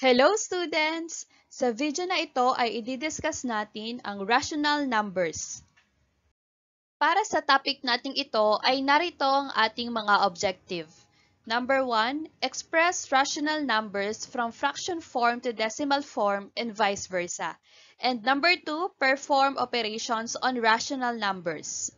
Hello students! Sa video na ito ay i-discuss natin ang rational numbers. Para sa topic nating ito ay narito ang ating mga objective. Number 1, express rational numbers from fraction form to decimal form and vice versa. And number 2, perform operations on rational numbers.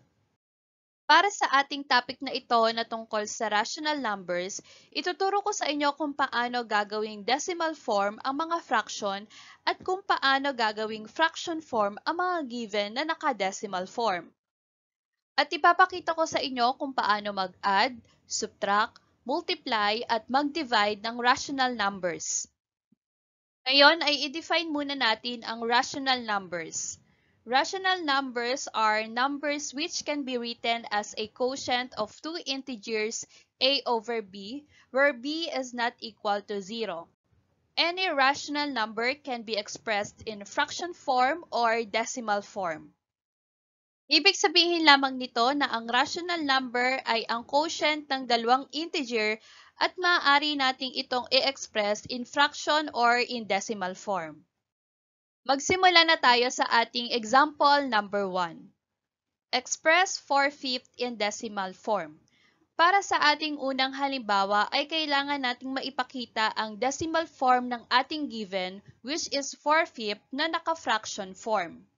Para sa ating topic na ito na tungkol sa rational numbers, ituturo ko sa inyo kung paano gagawing decimal form ang mga fraction at kung paano gagawing fraction form ang mga given na naka-decimal form. At ipapakita ko sa inyo kung paano mag-add, subtract, multiply at mag-divide ng rational numbers. Ngayon ay i-define muna natin ang rational numbers. Rational numbers are numbers which can be written as a quotient of two integers a over b, where b is not equal to 0. Any rational number can be expressed in fraction form or decimal form. Ibig sabihin lamang nito na ang rational number ay ang quotient ng dalawang integer at maaari nating itong i-express in fraction or in decimal form. Magsimula na tayo sa ating example number 1. Express 4-fifth in decimal form. Para sa ating unang halimbawa ay kailangan nating maipakita ang decimal form ng ating given which is 4-fifth na naka-fraction form.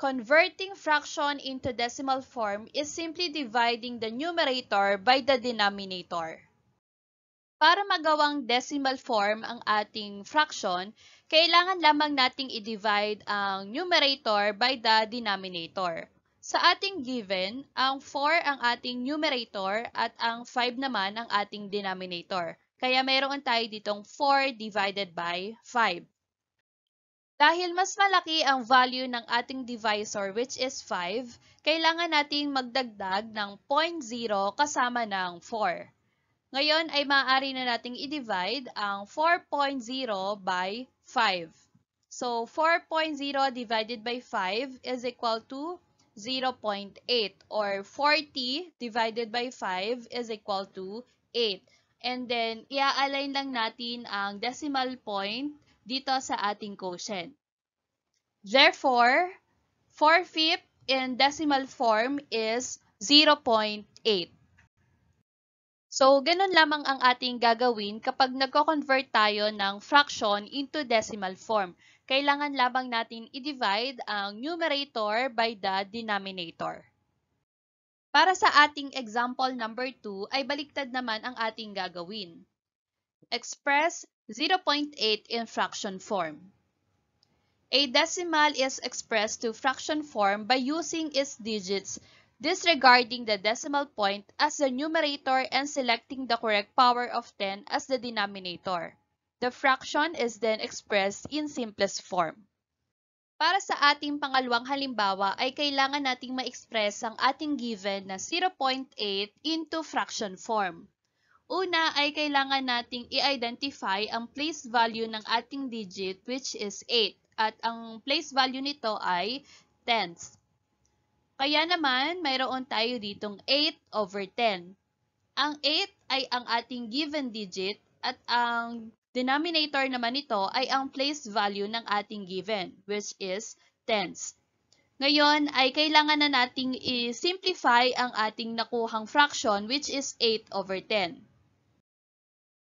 Converting fraction into decimal form is simply dividing the numerator by the denominator. Para magawang decimal form ang ating fraction, kailangan lamang nating i-divide ang numerator by the denominator. Sa ating given, ang 4 ang ating numerator at ang 5 naman ang ating denominator. Kaya meron tayo ditong 4 divided by 5. Dahil mas malaki ang value ng ating divisor which is 5, kailangan nating magdagdag ng 0.0 kasama ng 4. Ngayon ay maaari na nating i-divide ang 4.0 by 5. So, 4.0 divided by 5 is equal to 0.8 or 40 divided by 5 is equal to 8. And then, i-align lang natin ang decimal point dito sa ating quotient. Therefore, 4 fifth in decimal form is 0.8. So, ganun lamang ang ating gagawin kapag nagko-convert tayo ng fraction into decimal form. Kailangan lamang natin i-divide ang numerator by the denominator. Para sa ating example number 2 ay baliktad naman ang ating gagawin. Express 0.8 in fraction form. A decimal is expressed to fraction form by using its digits disregarding the decimal point as the numerator and selecting the correct power of 10 as the denominator. The fraction is then expressed in simplest form. Para sa ating pangalawang halimbawa ay kailangan nating ma-express ang ating given na 0.8 into fraction form. Una ay kailangan nating i-identify ang place value ng ating digit which is 8 at ang place value nito ay tenths. Kaya naman, mayroon tayo ditong 8 over 10. Ang 8 ay ang ating given digit at ang denominator naman nito ay ang place value ng ating given, which is tenths. Ngayon ay kailangan na nating i-simplify ang ating nakuhang fraction which is 8 over 10.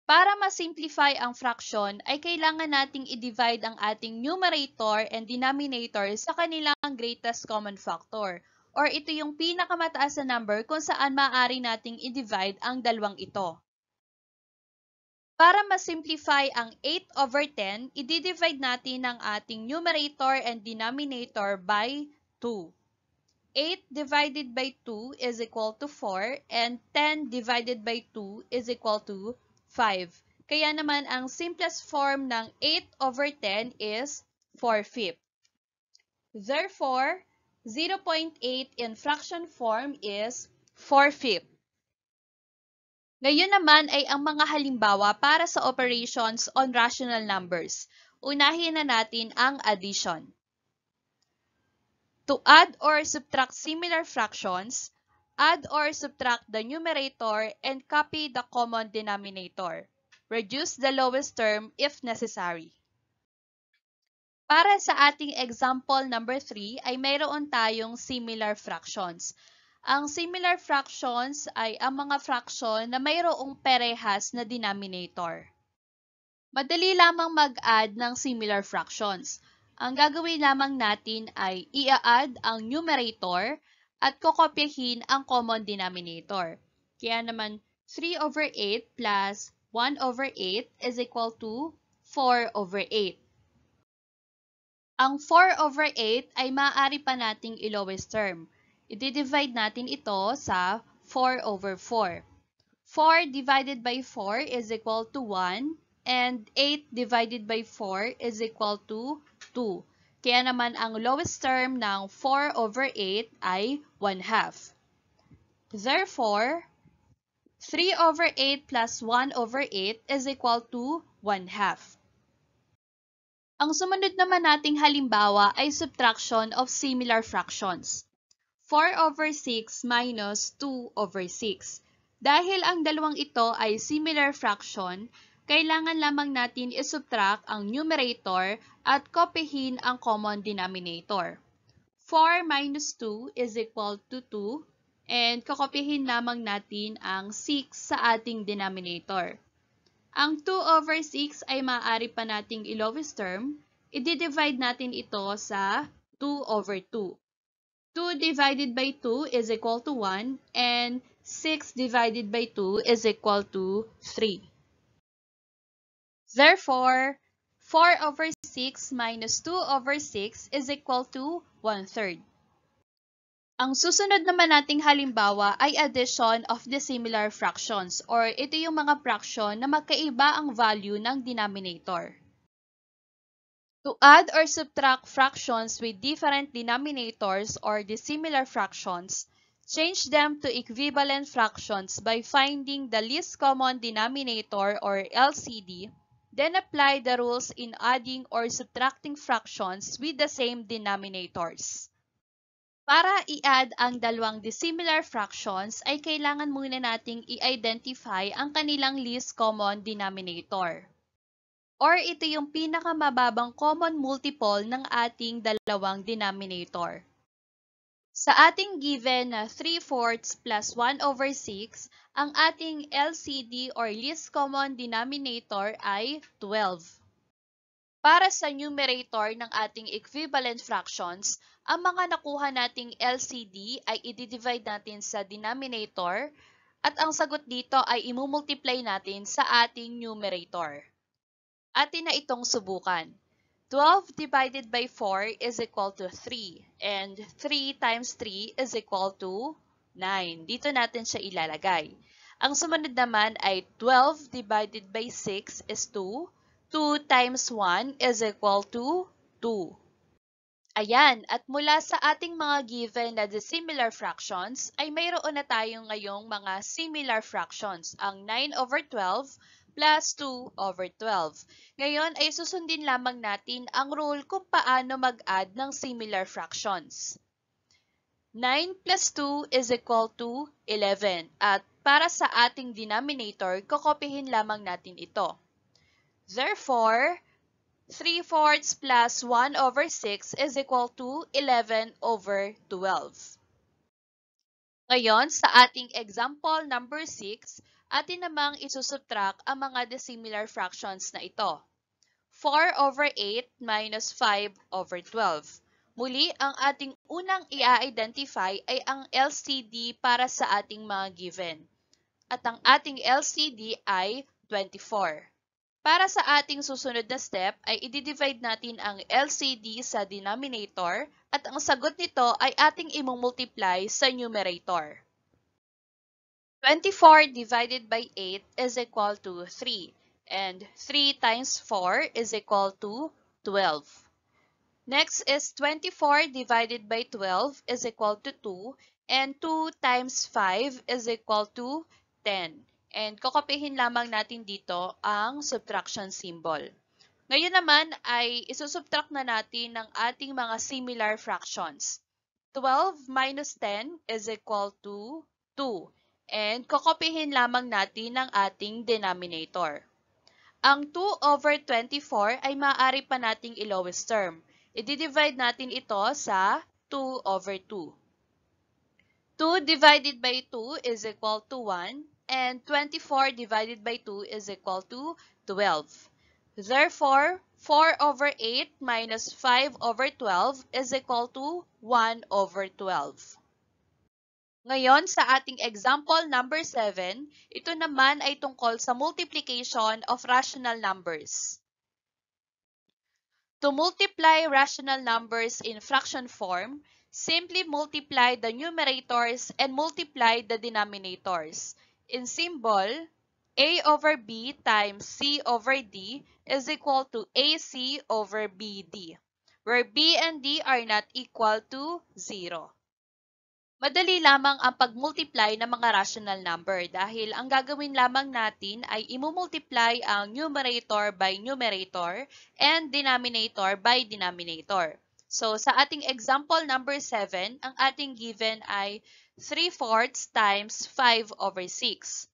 Para ma-simplify ang fraction, ay kailangan nating i-divide ang ating numerator and denominator sa kanilang greatest common factor or ito yung pinakamataas na number kung saan maaari nating i-divide ang dalawang ito. Para ma-simplify ang 8 over 10, i-divide natin ang ating numerator and denominator by 2. 8 divided by 2 is equal to 4 and 10 divided by 2 is equal to 5. Kaya naman ang simplest form ng 8 over 10 is 4 fifth. Therefore, 0.8 in fraction form is 4 fifth. Ngayon naman ay ang mga halimbawa para sa operations on rational numbers. Unahin na natin ang addition. To add or subtract similar fractions, add or subtract the numerator and copy the common denominator. reduce the lowest term if necessary. Para sa ating example number 3 ay mayroon tayong similar fractions. Ang similar fractions ay ang mga fraction na mayroong parehas na denominator. Madali lamang mag-add ng similar fractions. Ang gagawin lamang natin ay i-add ang numerator at kokopyahin ang common denominator. Kaya naman 3 over 8 plus 1 over 8 is equal to 4 over 8. Ang 4 over 8 ay maaari pa nating i-lowest term. I-divide natin ito sa 4 over 4. 4 divided by 4 is equal to 1 and 8 divided by 4 is equal to 2. Kaya naman ang lowest term ng 4 over 8 ay 1 half. Therefore, 3 over 8 plus 1 over 8 is equal to 1 half. Ang sumunod naman nating halimbawa ay subtraction of similar fractions. 4 over 6 minus 2 over 6. Dahil ang dalawang ito ay similar fraction, kailangan lamang natin isubtract ang numerator at kopyahin ang common denominator. 4 minus 2 is equal to 2 and kakopyahin lamang natin ang 6 sa ating denominator. Ang 2 over 6 ay maaari pa nating i-lowest term. I-divide natin ito sa 2 over 2. 2 divided by 2 is equal to 1 and 6 divided by 2 is equal to 3. Therefore, 4 over 6 minus 2 over 6 is equal to 1 third. Ang susunod naman nating halimbawa ay addition of dissimilar fractions or ito yung mga fraction na magkaiba ang value ng denominator. To add or subtract fractions with different denominators or dissimilar fractions, change them to equivalent fractions by finding the least common denominator or LCD, then apply the rules in adding or subtracting fractions with the same denominators. Para i-add ang dalawang dissimilar fractions ay kailangan muna nating i-identify ang kanilang least common denominator. Or ito yung pinakamababang common multiple ng ating dalawang denominator. Sa ating given na 3 fourths plus 1 over 6, ang ating LCD or least common denominator ay 12. Para sa numerator ng ating equivalent fractions, ang mga nakuha nating LCD ay i-divide natin sa denominator at ang sagot dito ay imumultiply natin sa ating numerator. Atin na itong subukan. 12 divided by 4 is equal to 3 and 3 times 3 is equal to 9. Dito natin siya ilalagay. Ang sumunod naman ay 12 divided by 6 is 2 2 times 1 is equal to 2. Ayan, at mula sa ating mga given na dissimilar fractions, ay mayroon na tayo ngayong mga similar fractions, ang 9 over 12 plus 2 over 12. Ngayon ay susundin lamang natin ang rule kung paano mag-add ng similar fractions. 9 plus 2 is equal to 11 at para sa ating denominator, kokopihin lamang natin ito. Therefore, 3 fourths plus 1 over 6 is equal to 11 over 12. Ngayon, sa ating example number 6, atin namang isusubtract ang mga dissimilar fractions na ito. 4 over 8 minus 5 over 12. Muli, ang ating unang i-identify ay ang LCD para sa ating mga given. At ang ating LCD ay 24. Para sa ating susunod na step ay i-divide natin ang LCD sa denominator at ang sagot nito ay ating imumultiply sa numerator. 24 divided by 8 is equal to 3 and 3 times 4 is equal to 12. Next is 24 divided by 12 is equal to 2 and 2 times 5 is equal to 10. And kokopihin lamang natin dito ang subtraction symbol. Ngayon naman ay isusubtract na natin ng ating mga similar fractions. 12 minus 10 is equal to 2. And kokopihin lamang natin ang ating denominator. Ang 2 over 24 ay maaari pa nating i-lowest term. I-divide natin ito sa 2 over 2. 2 divided by 2 is equal to 1 and 24 divided by 2 is equal to 12. Therefore, 4 over 8 minus 5 over 12 is equal to 1 over 12. Ngayon, sa ating example number 7, ito naman ay tungkol sa multiplication of rational numbers. To multiply rational numbers in fraction form, simply multiply the numerators and multiply the denominators. In symbol, A over B times C over D is equal to AC over BD, where B and D are not equal to 0. Madali lamang ang pag-multiply ng mga rational number dahil ang gagawin lamang natin ay imumultiply ang numerator by numerator and denominator by denominator. So, sa ating example number 7, ang ating given ay 3 fourths times 5 over 6.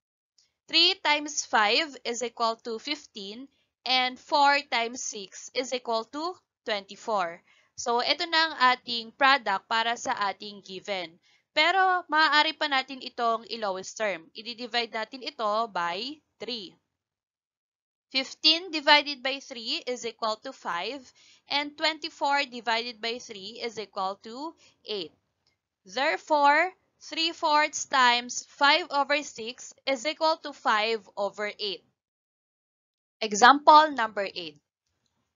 3 times 5 is equal to 15 and 4 times 6 is equal to 24. So, ito na ang ating product para sa ating given. Pero, maaari pa natin itong i-lowest term. I-divide natin ito by 3. 15 divided by 3 is equal to 5 and 24 divided by 3 is equal to 8. Therefore, 3 fourths times 5 over 6 is equal to 5 over 8. Example number 8.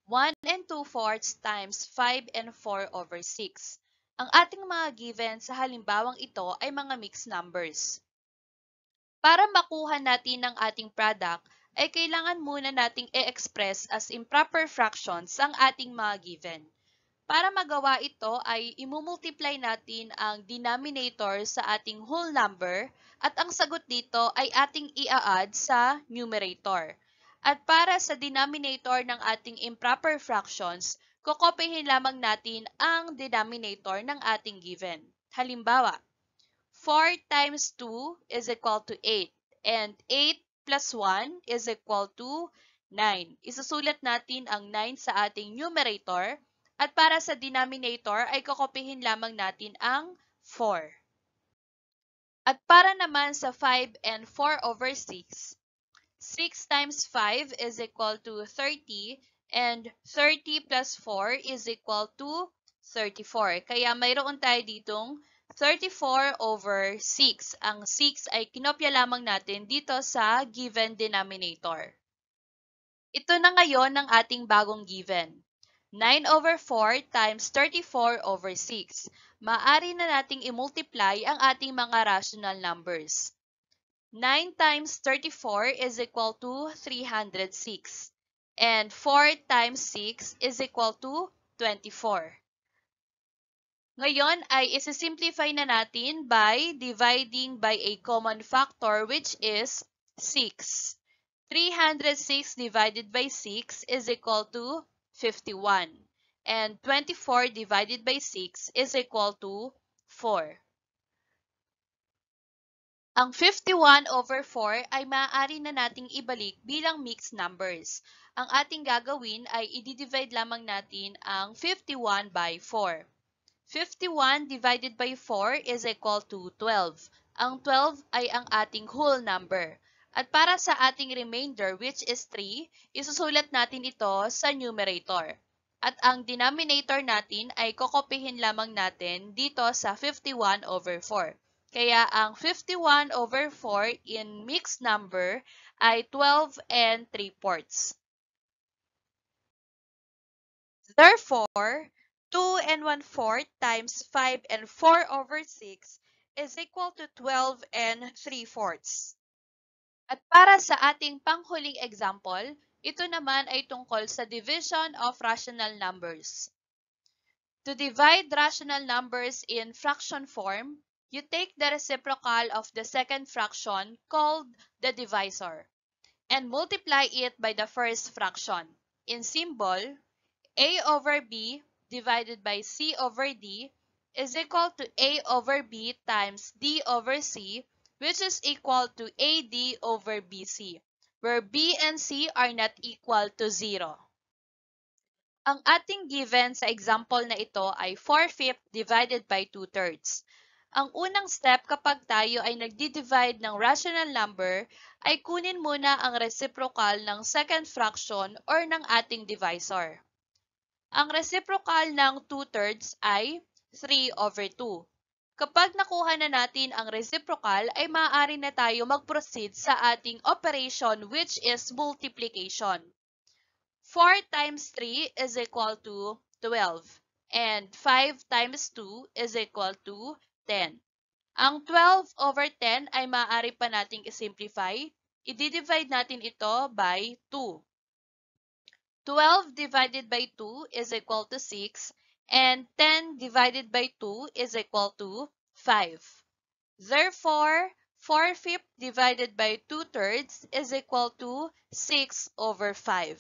1 and 2 fourths times 5 and 4 over 6. Ang ating mga given sa halimbawang ito ay mga mixed numbers. Para makuha natin ang ating product, ay kailangan muna nating i-express as improper fractions ang ating mga given. Para magawa ito ay imumultiply natin ang denominator sa ating whole number at ang sagot dito ay ating i-add sa numerator. At para sa denominator ng ating improper fractions, Kukopihin lamang natin ang denominator ng ating given. Halimbawa, 4 times 2 is equal to 8 and 8 plus 1 is equal to 9. Isusulat natin ang 9 sa ating numerator at para sa denominator ay kukopihin lamang natin ang 4. At para naman sa 5 and 4 over 6, 6 times 5 is equal to 30 And 30 plus 4 is equal to 34. Kaya mayroon tayo ditong 34 over 6. Ang 6 ay kinopya lamang natin dito sa given denominator. Ito na ngayon ang ating bagong given. 9 over 4 times 34 over 6. Maari na nating i-multiply ang ating mga rational numbers. 9 times 34 is equal to 306. And 4 times 6 is equal to 24. Ngayon ay isi-simplify na natin by dividing by a common factor which is 6. 306 divided by 6 is equal to 51. And 24 divided by 6 is equal to 4. Ang 51 over 4 ay maaari na nating ibalik bilang mixed numbers. Ang ating gagawin ay i-divide lamang natin ang 51 by 4. 51 divided by 4 is equal to 12. Ang 12 ay ang ating whole number. At para sa ating remainder which is 3, isusulat natin ito sa numerator. At ang denominator natin ay kokopihin lamang natin dito sa 51 over 4. Kaya ang 51 over 4 in mixed number ay 12 and 3 fourths. Therefore, 2 and 1 fourth times 5 and 4 over 6 is equal to 12 and 3 fourths. At para sa ating panghuling example, ito naman ay tungkol sa division of rational numbers. To divide rational numbers in fraction form, you take the reciprocal of the second fraction called the divisor and multiply it by the first fraction. In symbol, a over b divided by c over d is equal to a over b times d over c which is equal to ad over bc. where B and C are not equal to 0. Ang ating given sa example na ito ay 4 fifth divided by 2 thirds. Ang unang step kapag tayo ay nagdi-divide ng rational number ay kunin muna ang reciprocal ng second fraction or ng ating divisor. Ang reciprocal ng 2 thirds ay 3 over 2. Kapag nakuha na natin ang reciprocal, ay maaari na tayo mag-proceed sa ating operation which is multiplication. 4 times 3 is equal to 12 and 5 times 2 is equal to 10. Ang 12 over 10 ay maaari pa nating i-simplify. I-divide natin ito by 2. 12 divided by 2 is equal to 6 and 10 divided by 2 is equal to 5. Therefore, 4 fifths divided by 2 thirds is equal to 6 over 5.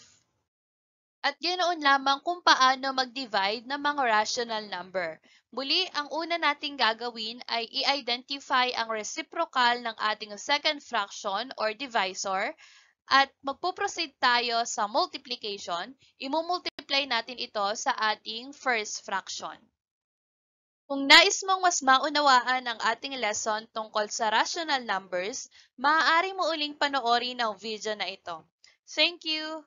At ganoon lamang kung paano mag-divide ng mga rational number. Muli, ang una nating gagawin ay i-identify ang reciprocal ng ating second fraction or divisor at magpo-proceed tayo sa multiplication, imumultiply natin ito sa ating first fraction. Kung nais mong mas maunawaan ang ating lesson tungkol sa rational numbers, maaari mo uling panoorin ang video na ito. Thank you!